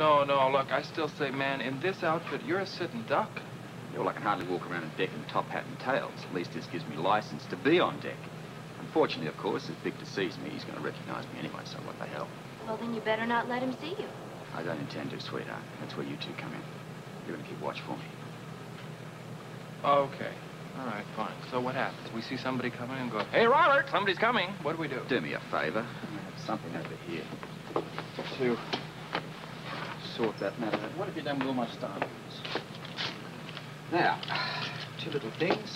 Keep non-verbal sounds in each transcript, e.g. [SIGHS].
No, no, look, I still say, man, in this outfit, you're a sitting duck. Well, I can hardly walk around in deck in top hat and tails. At least this gives me license to be on deck. Unfortunately, of course, if Victor sees me, he's going to recognize me anyway, so what the hell? Well, then you better not let him see you. I don't intend to, sweetheart. That's where you two come in. You're going to keep watch for me. Okay. All right, fine. So what happens? We see somebody coming and go, Hey, Robert, somebody's coming. What do we do? Do me a favor. I have something over here to sort that matter out. What have you done with all my star Now, two little things.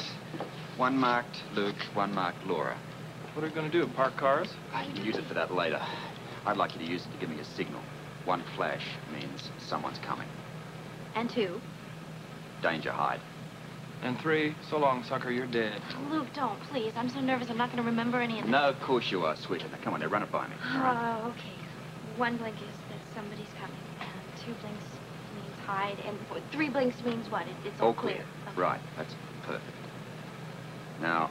One marked Luke, one marked Laura. What are we going to do? Park cars? I can use it for that later. I'd like you to use it to give me a signal. One flash means someone's coming. And two. Danger hide. And three, so long, sucker, you're dead. Luke, don't, please. I'm so nervous I'm not going to remember any of this. No, of course you are, sweetheart. Now, come on, now, run it by me. all right? Oh, okay. One blink is that somebody's coming. And two blinks means hide. And four, three blinks means what? It, it's all, All clear. Okay. Right, that's perfect. Now,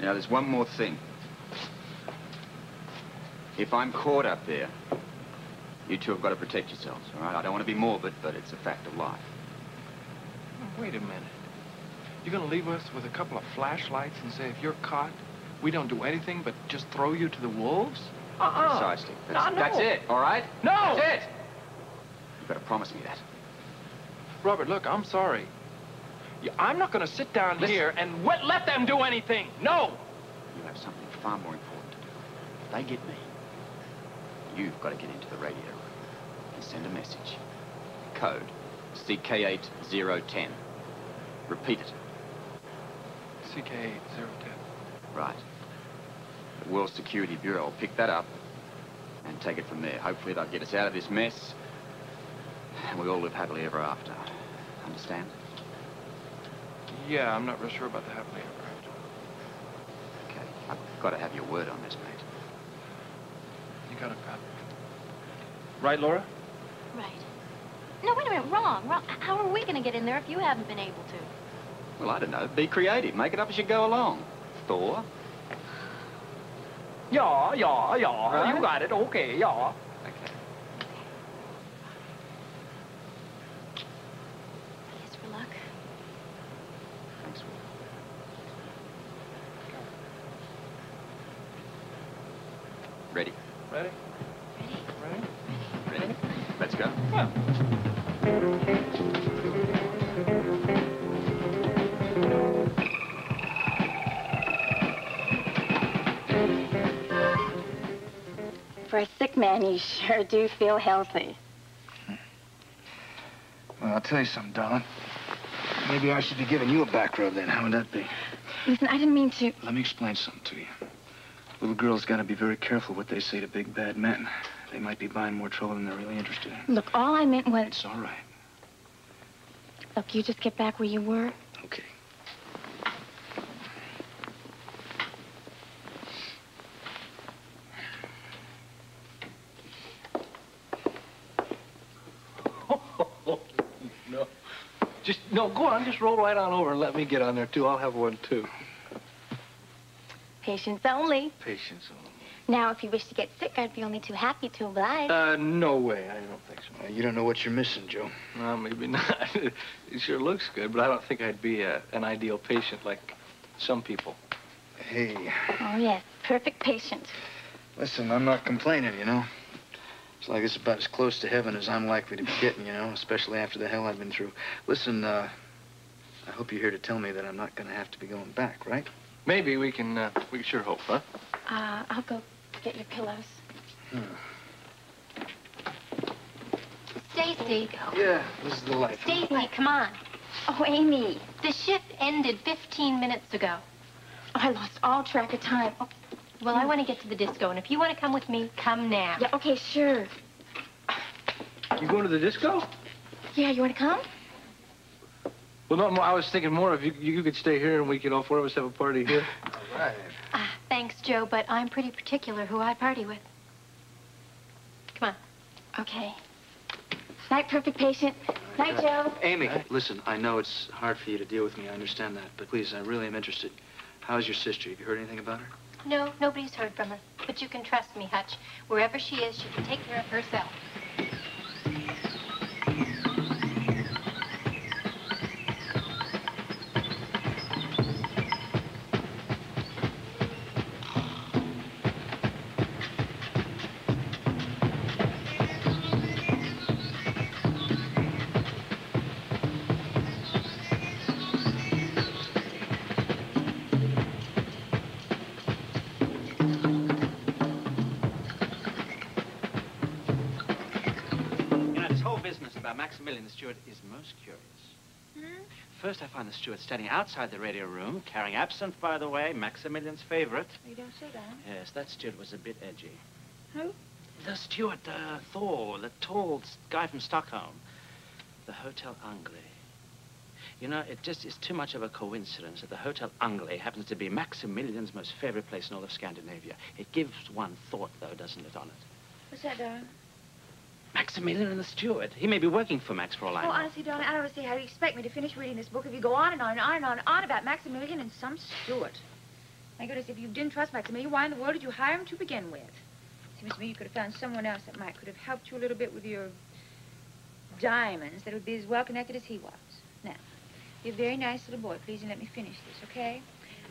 now there's one more thing. If I'm caught up there, you two have got to protect yourselves, all right? I don't want to be morbid, but it's a fact of life. Wait a minute. You're going to leave us with a couple of flashlights and say, if you're caught, we don't do anything but just throw you to the wolves? Uh-uh. Precisely. That's, No, no. that's it, all right? No! That's it! You've got to promise me that. Robert, look, I'm sorry. I'm not going to sit down Listen. here and let, let them do anything. No! You have something far more important to do. If they get me, you've got to get into the radio room and send a message. Code CK8010. Repeat it. CK8010. Right. The World Security Bureau will pick that up and take it from there. Hopefully they'll get us out of this mess and we all live happily ever after. Understand? Yeah, I'm not real sure about the happily ever after. Okay. I've got to have your word on this, mate. You got it, Pat. Right, Laura? Right. No, wait a minute. Wrong. Wrong. How are we going to get in there if you haven't been able to? Well, I don't know. Be creative. Make it up as you go along. Thor. Yeah, yeah, yeah. Right. You got it. Okay, yeah. Okay. Here's for luck. Thanks, Will. Ready? Ready? Ready? Ready? Ready? Let's go. Yeah. For a sick man, you sure do feel healthy. Well, I'll tell you something, darling. Maybe I should be giving you a back rub then. How would that be? Listen, I didn't mean to. Let me explain something to you. Little girls got to be very careful what they say to big bad men. They might be buying more trouble than they're really interested in. Look, all I meant was. It's all right. Look, you just get back where you were. Okay. No, go on. Just roll right on over and let me get on there, too. I'll have one, too. Patience only. Patience only. Now, if you wish to get sick, I'd be only too happy to oblige. Uh, no way. I don't think so. Uh, you don't know what you're missing, Joe. Well, maybe not. [LAUGHS] it sure looks good, but I don't think I'd be a, an ideal patient like some people. Hey, oh, yes. Perfect patient. listen, I'm not complaining, you know. It's like it's about as close to heaven as I'm likely to be getting, you know, especially after the hell I've been through. Listen, uh, I hope you're here to tell me that I'm not going to have to be going back, right? Maybe we can, uh, we can sure hope, huh? Uh, I'll go get your pillows. Hmm. Stacy. Yeah, this is the life. Stacy, come on. Oh, Amy. The shift ended 15 minutes ago. Oh, I lost all track of time. Oh, Well, I want to get to the disco, and if you want to come with me, come now. yeah, okay, sure. You going to the disco? Yeah, you want to come? Well, no, I was thinking more if you, you could stay here and we could all four of us have a party here. [LAUGHS] All right. Ah, thanks, Joe, but I'm pretty particular who I party with. Come on. Okay. Night, perfect patient. Night, Joe. Amy, listen, I know it's hard for you to deal with me. I understand that. But please, I really am interested. How's your sister? Have you heard anything about her? No, nobody's heard from her. But you can trust me, Hutch. Wherever she is, she can take care of herself. Business about Maximilian the steward is most curious. First, I find the steward standing outside the radio room, carrying absinthe, by the way, Maximilian's favorite. You don't say that. Yes, that steward was a bit edgy. Who? The steward, uh, Thor, the tall guy from Stockholm. The Hotel Anglais. You know, it just is too much of a coincidence that the Hotel Anglais happens to be Maximilian's most favorite place in all of Scandinavia. It gives one thought, though, doesn't it, on it? What's that, darling? Maximilian and the steward. He may be working for Max for all I know. Oh, honestly, darling, I don't see how you expect me to finish reading this book if you go on and on and on and on, and on about Maximilian and some Stuart. My goodness, if you didn't trust Maximilian, why in the world did you hire him to begin with? Seems to me you could have found someone else that might could have helped you a little bit with your diamonds that would be as well connected as he was. Now, you're a very nice little boy. Please, and let me finish this, okay?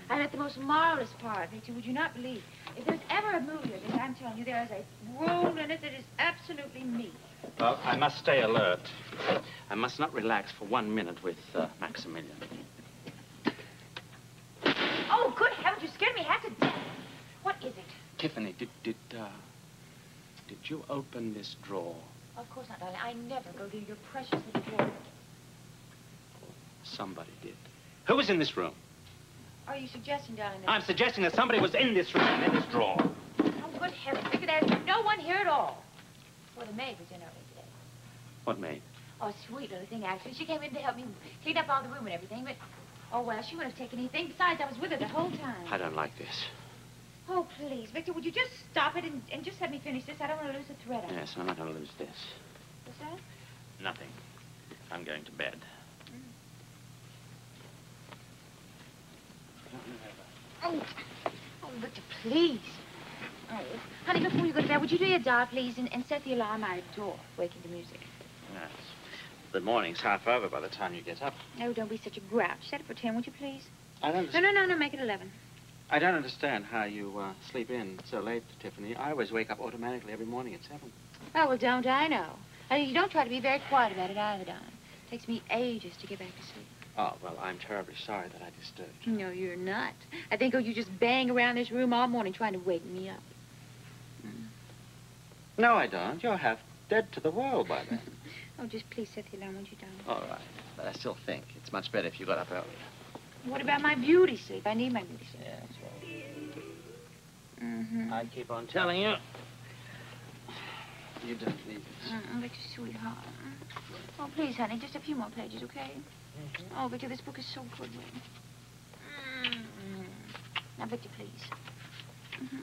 And at the most marvelous part, Victor, would you not believe, if there's ever a movie of it, I'm telling you, there is a role in it that is absolutely me. Well, I must stay alert. I must not relax for one minute with uh, Maximilian. Oh, good heavens, you scared me half to death. What is it? Tiffany, did did uh, did you open this drawer? Of course not, darling. I never go to your precious little drawer. Somebody did. Who was in this room? Are you suggesting, darling. I'm suggesting that somebody was in this room, in this drawer. Oh, good heavens, Victor, there's no one here at all. Well, the maid was in early today. What maid? Oh, sweet little thing, actually. She came in to help me clean up all the room and everything, but... Oh, well, she wouldn't have taken anything. Besides, I was with her the whole time. I don't like this. Oh, please, Victor, would you just stop it and, and just let me finish this? I don't want to lose a thread of it. Yes, I'm not going to lose this. What's that? Nothing. I'm going to bed. Oh, oh, Victor, please. Oh, honey, before you go to bed, would you do your job, please, and, and set the alarm out door, waking the music? Yes. The morning's half over by the time you get up. No, don't be such a grouch. Set it for ten, would you, please? I don't. No, no, no, no, make it eleven. I don't understand how you uh, sleep in so late, Tiffany. I always wake up automatically every morning at seven. Oh, well, don't I know? Uh, you don't try to be very quiet about it either, darling. takes me ages to get back to sleep. Oh well, I'm terribly sorry that I disturbed you. No, you're not. I think, oh, you just bang around this room all morning trying to wake me up. No, I don't. You're half dead to the world by then. [LAUGHS] Oh, just please set the alarm, won't you, darling? All right. But I still think it's much better if you got up earlier. What about my beauty sleep? I need my beauty sleep. Yeah, that's right. Mm-hmm. I keep on telling you. You don't need it. Mm, Victor, sweetheart. Oh, please, honey, just a few more pages, okay? Oh, Victor, this book is so good, Will. Mm. Now, Victor, please.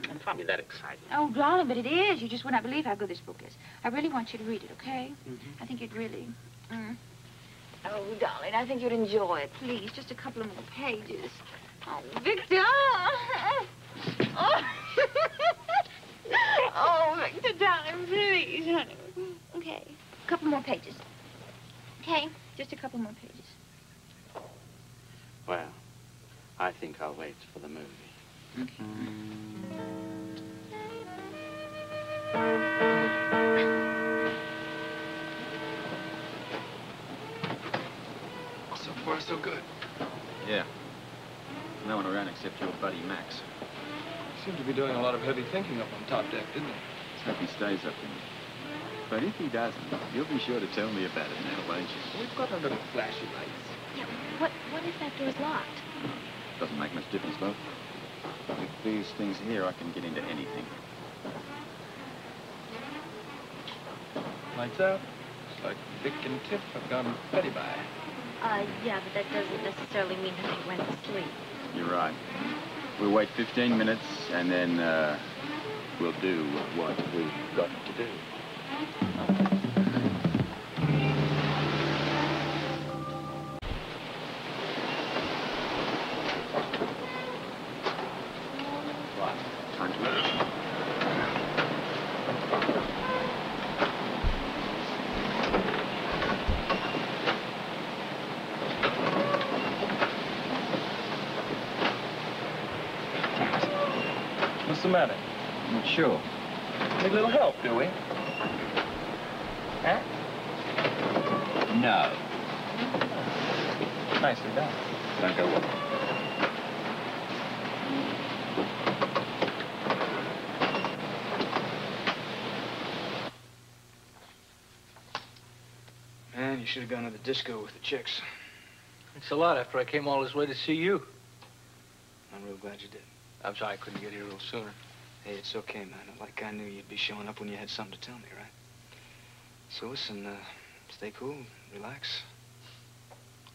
Don't find me that excited. Oh, darling, but it is. You just would not believe how good this book is. I really want you to read it, okay? Mhm. I think you'd really... Mm. Oh, darling, I think you'd enjoy it. Please, just a couple of more pages. Oh, Victor! [LAUGHS] Oh, [LAUGHS] oh Victor, darling, please, honey. Okay, a couple more pages. Okay, just a couple more pages. Well, I think I'll wait for the movie. So far, so good. Yeah. No one around except your buddy Max. He Seemed to be doing a lot of heavy thinking up on top deck, didn't he? Let's hope he stays up there. But if he doesn't, you'll be sure to tell me about it now, won't you? We've got our little flashy lights. Yeah, what, what if that door's locked? Doesn't make much difference, though. With these things here, I can get into anything. Lights out. Looks like Dick and Tiff have gone Betty by. Uh, yeah, but that doesn't necessarily mean that they went to sleep. You're right. We'll wait 15 minutes, and then, uh, we'll do what we've got to do. Matter? Not sure. Need a little help, do we? Huh? No. Nicely done. Don't go with Man, you should have gone to the disco with the chicks. It's a lot after I came all this way to see you. I'm real glad you did. I'm sorry I couldn't get here a little sooner. Hey, it's okay, man. Like I knew you'd be showing up when you had something to tell me, right? So listen, uh, stay cool, relax.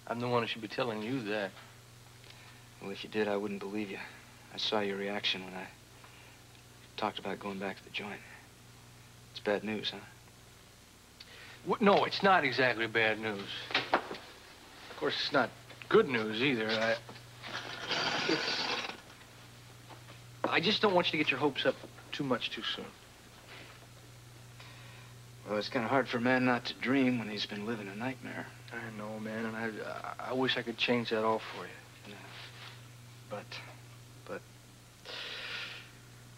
I'm the one who should be telling you that. Well, if you did, I wouldn't believe you. I saw your reaction when I talked about going back to the joint. It's bad news, huh? No, it's not exactly bad news. Of course, it's not good news either. I, it's, I just don't want you to get your hopes up too much too soon. Well, it's kind of hard for a man not to dream when he's been living a nightmare. I know, man, and I, I wish I could change that all for you. But, but,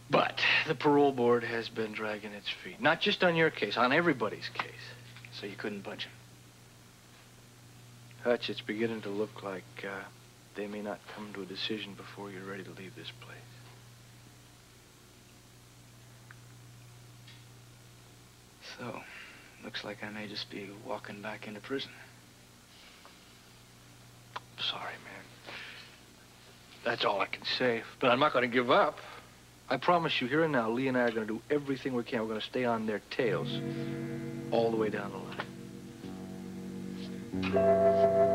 But the parole board has been dragging its feet. Not just on your case, on everybody's case. so you couldn't budge him. Hutch, it's beginning to look like uh, they may not come to a decision before you're ready to leave this place. So, looks like I may just be walking back into prison. Sorry, man. That's all I can say. But I'm not going to give up. I promise you, here and now, Lee and I are going to do everything we can. We're going to stay on their tails all the way down the line.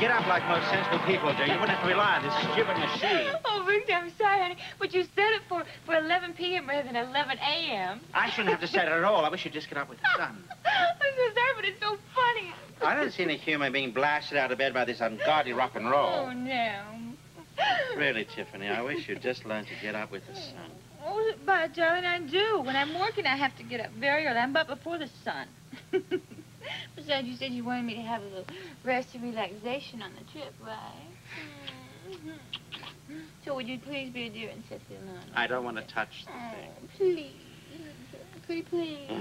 Get up like most sensible people do, you wouldn't have to rely on this stupid machine. Oh, Victor, I'm sorry, honey, but you set it for, for 11 p.m. rather than 11 a.m. I shouldn't have to set it at all. I wish you'd just get up with the sun. [LAUGHS] I'm so sorry, but it's so funny. I don't see any humor in being blasted out of bed by this ungodly rock and roll. Oh, no. Really, Tiffany, I wish you'd just learn to get up with the sun. Oh, but, darling, I do. When I'm working, I have to get up very early. I'm up before the sun. [LAUGHS] [LAUGHS] Besides, you said you wanted me to have a little rest and relaxation on the trip, right? Mhm. So would you please be a dear and set the alarm? I don't want to touch the Oh, thing. please. Pretty please. [SIGHS] all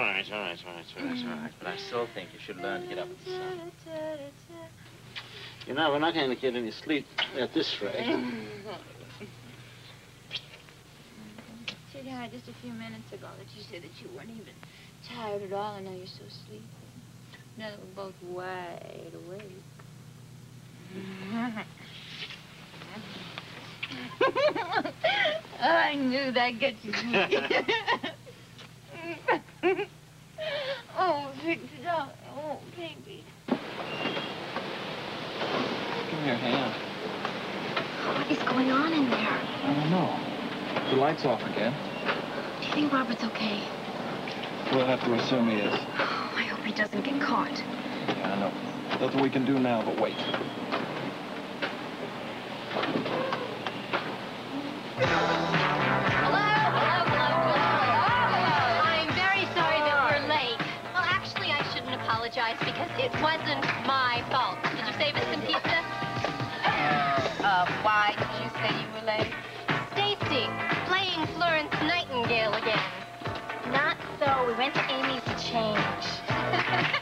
right, all right, all right, all right, all right. But I still think you should learn to get up with the sun. You know, we're not going to get any sleep at this rate. [LAUGHS] Sweetheart, just a few minutes ago that you said that you weren't even tired at all, and now you're so sleepy. Now that we're both wide awake. [LAUGHS] I knew that'd get you. [LAUGHS] oh, Victor, darling. oh, baby. Give me your hand. What is going on in there? I don't know. The light's off again. Do you think Robert's okay? We'll have to assume he is. Oh, I hope he doesn't get caught. Yeah, I know. Nothing we can do now but wait. Hello? Hello, hello, hello. I'm very sorry that we're late. Well, actually, I shouldn't apologize because it wasn't my fault. Did you save us some pizza? Uh, why did you say you were late? Stacy, playing Florence Nightingale again. We went to Amy's to change. [LAUGHS]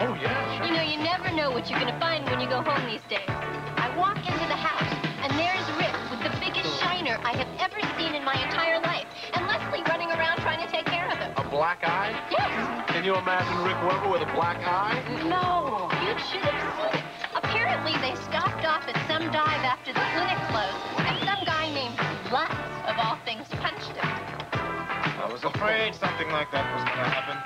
Oh, yeah, You know, you never know what you're going to find when you go home these days. I walk into the house, and there's Rick with the biggest shiner I have ever seen in my entire life, and Leslie running around trying to take care of him. A black eye? Yes. Can you imagine Rick Webber with a black eye? No, you should have seen it. Apparently, they stopped off at some dive after the clinic closed, and some guy named Lutz, of all things, punched him. I was afraid something like that was going to happen.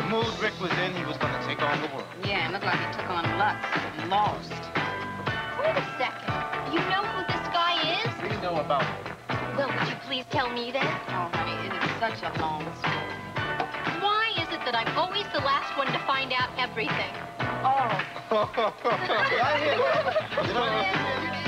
The mood Rick was in, he was going to take on the world. Yeah, it looked like he took on Lutz. Lost. Wait a second. You know who this guy is? We know about it. Well, would you please tell me then? Oh, honey, it is such a long story. Why is it that I'm always the last one to find out everything? Oh. [LAUGHS] Right here. [LAUGHS] You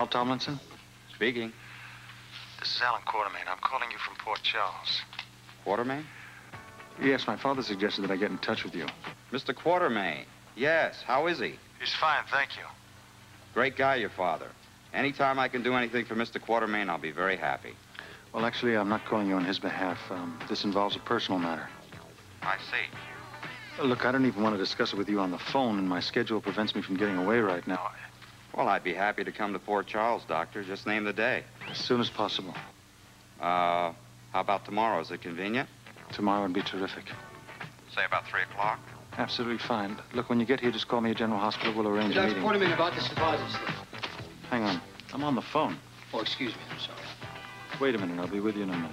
Hal Tomlinson? Speaking. This is Alan Quartermaine. I'm calling you from Port Charles. Quartermaine? Yes, my father suggested that I get in touch with you. Mr. Quartermaine. Yes, how is he? He's fine, thank you. Great guy, your father. Anytime I can do anything for Mr. Quartermaine, I'll be very happy. Well, actually, I'm not calling you on his behalf. Um, this involves a personal matter. I see. Look, I don't even want to discuss it with you on the phone, and my schedule prevents me from getting away right now. Well, I'd be happy to come to Port Charles, Doctor. Just name the day. As soon as possible. Uh, how about tomorrow? Is it convenient? Tomorrow would be terrific. Say about 3 o'clock. Absolutely fine. Look, when you get here, just call me at General Hospital. We'll arrange a meeting. Dr. meeting. Quartermaine, about this deposit slip. Hang on. I'm on the phone. Oh, excuse me. I'm sorry. Wait a minute. I'll be with you in a minute.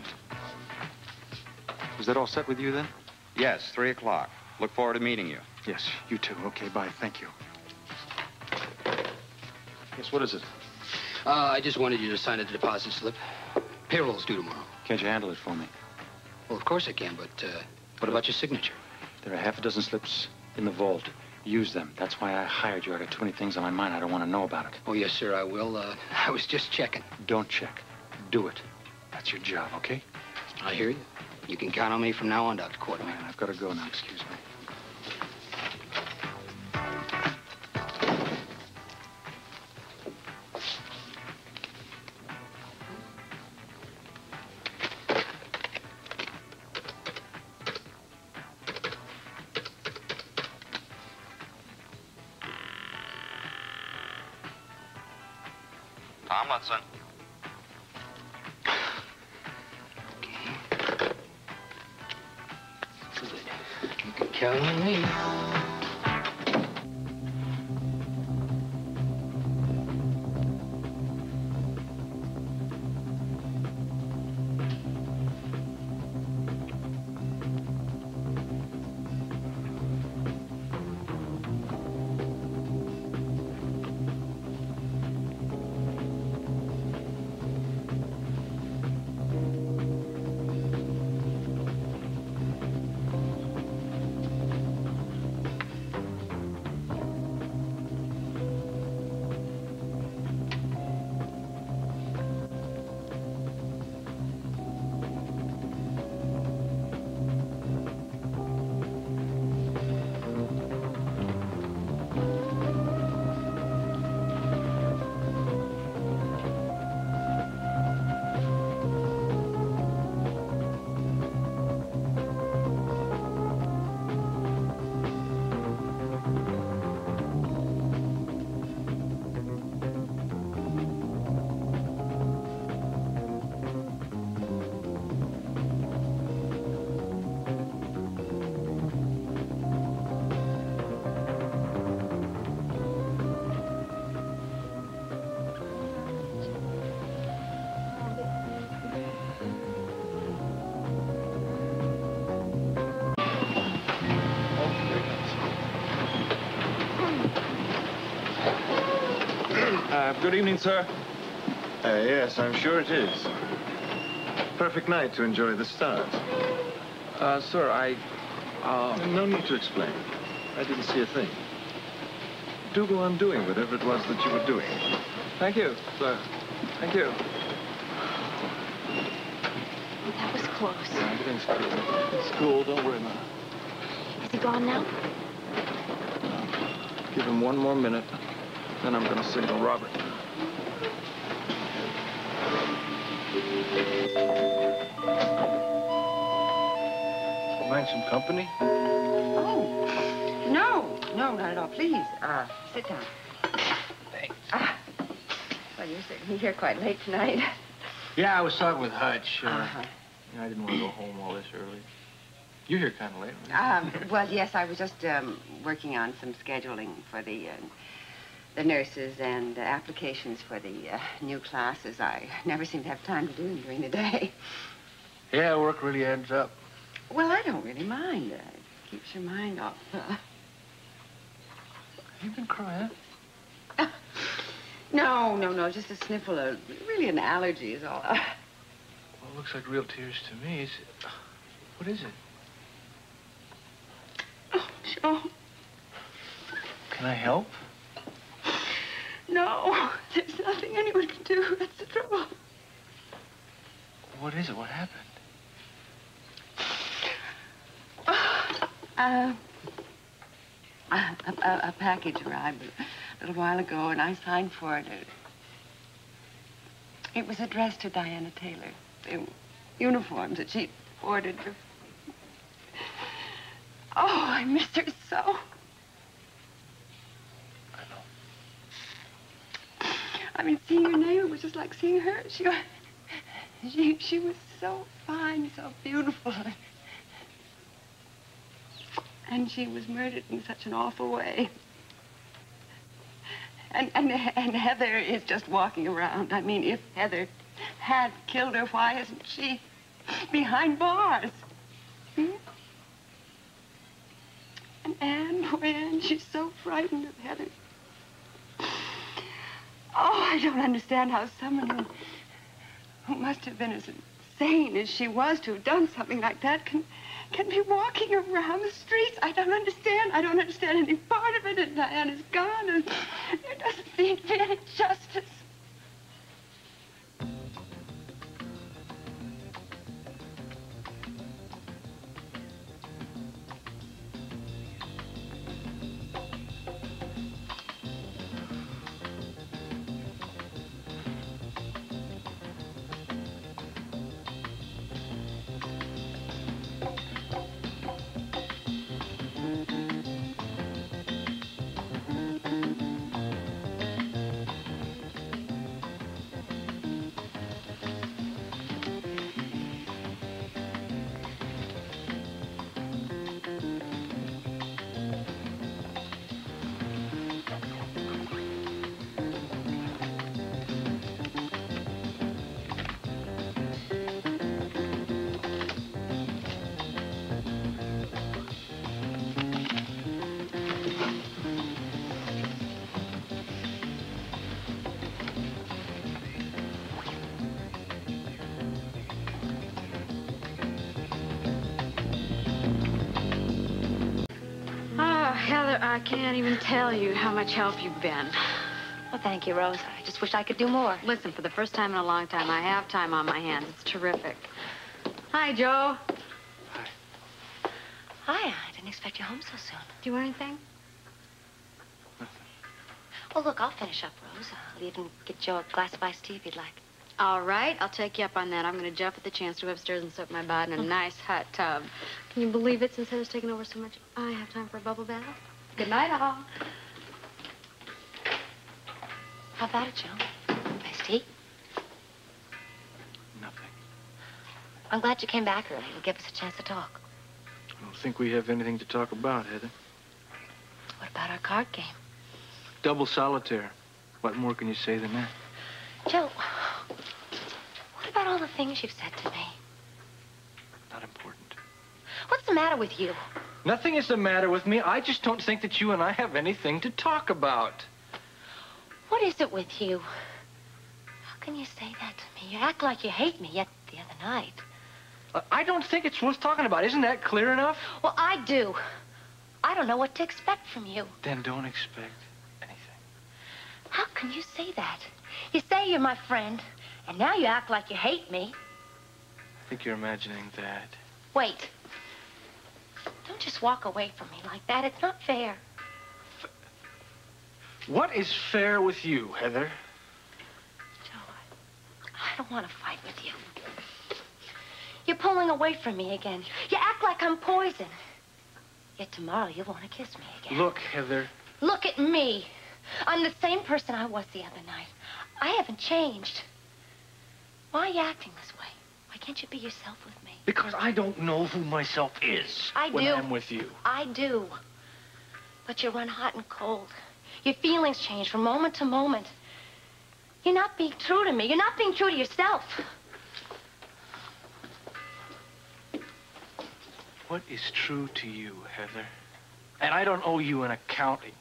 Is that all set with you, then? Yes, 3 o'clock. Look forward to meeting you. Yes, you too. Okay, bye. Thank you. Yes, what is it? Uh, I just wanted you to sign a deposit slip. Payroll's due tomorrow. Can't you handle it for me? Well, of course I can, but uh, what about your signature? There are half a dozen slips in the vault. Use them. That's why I hired you. I got too many things on my mind. I don't want to know about it. Oh, yes, sir, I will. Uh, [LAUGHS] I was just checking. Don't check. Do it. That's your job, okay? I hear you. You can count on me from now on, Dr. Quartermaine. I've got to go now. Excuse me. Good. You can count on me. Good evening, sir. Uh, yes, I'm sure it is. Perfect night to enjoy the stars. Uh, sir, I... Uh... No need to explain. I didn't see a thing. Do go on doing whatever it was that you were doing. Thank you, sir. Thank you. That was close. Everything's cool. It's cool. Don't worry about it. Is he gone now? Give him one more minute, then I'm gonna signal Robert. Mind some company? Oh, no, no, not at all. Please, uh, sit down. Thanks. Ah, well, you're sitting here quite late tonight. Yeah, I was talking with Hutch. Uh, Uh-huh. you know, I didn't want to go home all this early. You're here kind of late. Um, well, yes, I was just um, working on some scheduling for the uh, the nurses and uh, applications for the uh, new classes. I never seem to have time to do them during the day. Yeah, work really adds up. Well, I don't really mind. It keeps your mind off. Have You been crying? [LAUGHS] no, no, no, just a sniffle. Of, really, an allergy is all. Uh, [LAUGHS] Well, it looks like real tears to me. Is it... What is it? oh, Can I help? No, [LAUGHS] there's nothing anyone can do. That's the trouble. What is it? What happened? [SIGHS] Uh, a, a, a package arrived a little while ago, and I signed for it. It was addressed to Diana Taylor. They were uniforms that she ordered. Oh, I missed her so. I know. I mean, seeing her name it was just like seeing her. She, she, she was so fine, so beautiful. And she was murdered in such an awful way. And, and, and Heather is just walking around. I mean, if Heather had killed her, why isn't she behind bars? Hmm? And Anne, oh, Anne, she's so frightened of Heather. Oh, I don't understand how someone who, who must have been as insane as she was to have done something like that can, can be walking around the streets. I don't understand. I don't understand any part of it. And Diana's gone, and there doesn't seem to be any justice. Oh, I can't even tell you how much help you've been. Well, thank you, Rose. I just wish I could do more. Listen, for the first time in a long time, I have time on my hands. It's terrific. Hi, Joe. Hi, Hi, I didn't expect you home so soon. Do you want anything? Nothing. Well, look, I'll finish up, Rose. I'll even get Joe a glass of iced tea if you'd like. All right, I'll take you up on that. I'm going to jump at the chance to go upstairs and soak my butt in a mm. nice hot tub. Can you believe it? Since Heather's taken over so much, I have time for a bubble bath. Good night, all. How about it, Joe? Iced tea? Nothing. I'm glad you came back early. It'll give us a chance to talk. I don't think we have anything to talk about, Heather. What about our card game? Double solitaire. What more can you say than that? Joe, what about all the things you've said to me? Not important. What's the matter with you? Nothing is the matter with me. I just don't think that you and I have anything to talk about. What is it with you? How can you say that to me? You act like you hate me, yet the other night. I- I don't think it's worth talking about. Isn't that clear enough? Well, I do. I don't know what to expect from you. Then don't expect. Anything. How can you say that? You say you're my friend, and now you act like you hate me. I think you're imagining that. Wait. Don't just walk away from me like that. It's not fair. What is fair with you, Heather? Uh, I don't want to fight with you. You're pulling away from me again. You act like I'm poison. Yet tomorrow you'll want to kiss me again. Look, Heather. Look at me. I'm the same person I was the other night. I haven't changed. Why are you acting this way? Why can't you be yourself with me? Because I don't know who myself is I when do. I'm with you. I do. But you run hot and cold. Your feelings change from moment to moment. You're not being true to me. You're not being true to yourself. What is true to you, Heather? And I don't owe you an accounting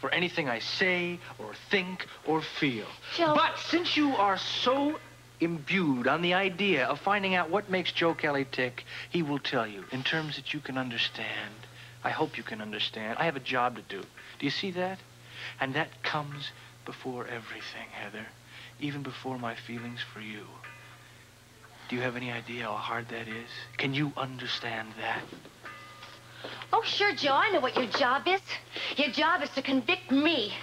for anything I say or think or feel. Joe. But since you are so imbued on the idea of finding out what makes Joe Kelly tick, he will tell you in terms that you can understand. I hope you can understand. I have a job to do. Do you see that? And that comes before everything, Heather. Even before my feelings for you. Do you have any idea how hard that is? Can you understand that? Oh, sure, Joe. I know what your job is. Your job is to convict me.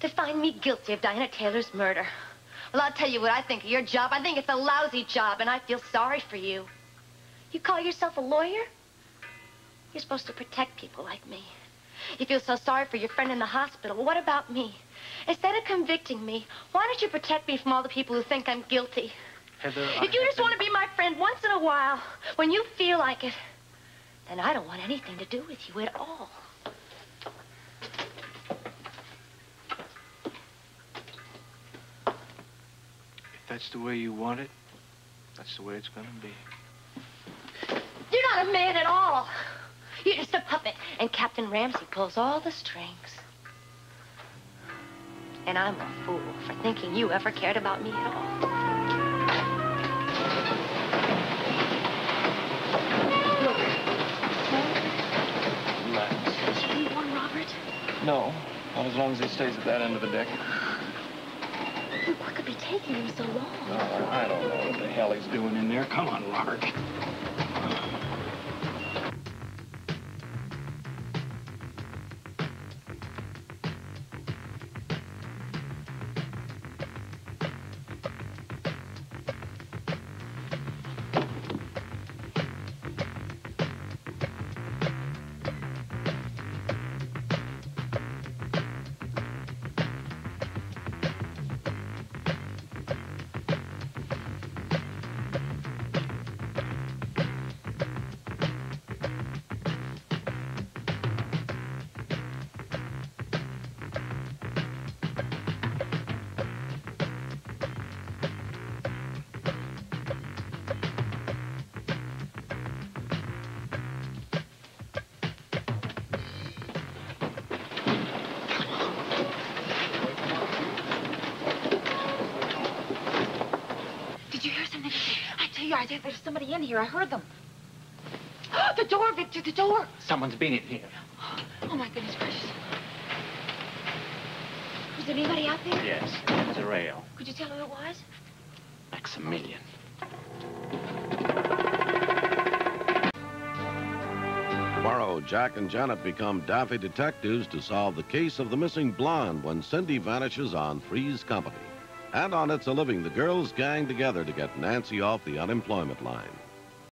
To find me guilty of Diana Taylor's murder. Well, I'll tell you what I think of your job. I think it's a lousy job, and I feel sorry for you. You call yourself a lawyer? You're supposed to protect people like me. You feel so sorry for your friend in the hospital. Well, what about me? Instead of convicting me, why don't you protect me from all the people who think I'm guilty? Heather, I If you just been- want to be my friend once in a while, when you feel like it, then I don't want anything to do with you at all. That's the way you want it, that's the way it's gonna be. You're not a man at all. You're just a puppet, and Captain Ramsey pulls all the strings. And I'm a fool for thinking you ever cared about me at all. Relax. Should we warn Robert? No, not as long as he stays at that end of the deck. Look, what could be taking him so long? Oh, I don't know what the hell he's doing in there. Come on, Robert. I tell you, I think there's somebody in here. I heard them. [GASPS] the door, Victor, the door. Someone's been in here. [GASPS] Oh, my goodness gracious. Was there anybody out there? Yes, it was a rail. Could you tell who it was? Maximilian. Tomorrow, Jack and Janet become daffy detectives to solve the case of the missing blonde when Cindy vanishes on Three's Company. And on It's a Living, the girls gang together to get Nancy off the unemployment line.